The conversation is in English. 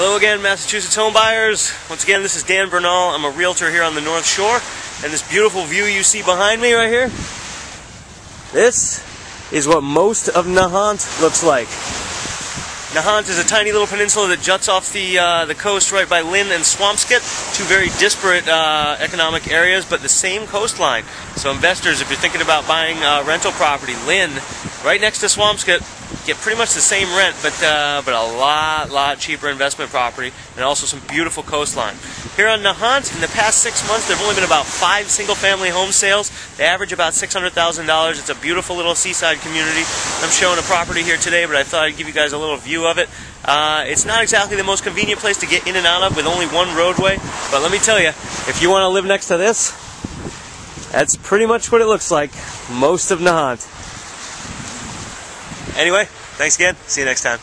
Hello again, Massachusetts home buyers. Once again, this is Dan Bernal. I'm a realtor here on the North Shore, and this beautiful view you see behind me right here, this is what most of Nahant looks like. Nahant is a tiny little peninsula that juts off the uh, the coast right by Lynn and Swampscott, two very disparate uh, economic areas, but the same coastline. So investors, if you're thinking about buying uh, rental property, Lynn, right next to Swampscott, get pretty much the same rent, but uh, but a lot, lot cheaper investment property, and also some beautiful coastline. Here on Nahant, in the past six months, there have only been about five single-family home sales. They average about $600,000. It's a beautiful little seaside community. I'm showing a property here today, but I thought I'd give you guys a little view of it. Uh, it's not exactly the most convenient place to get in and out of with only one roadway, but let me tell you, if you want to live next to this, that's pretty much what it looks like most of Nahant. Anyway, thanks again. See you next time.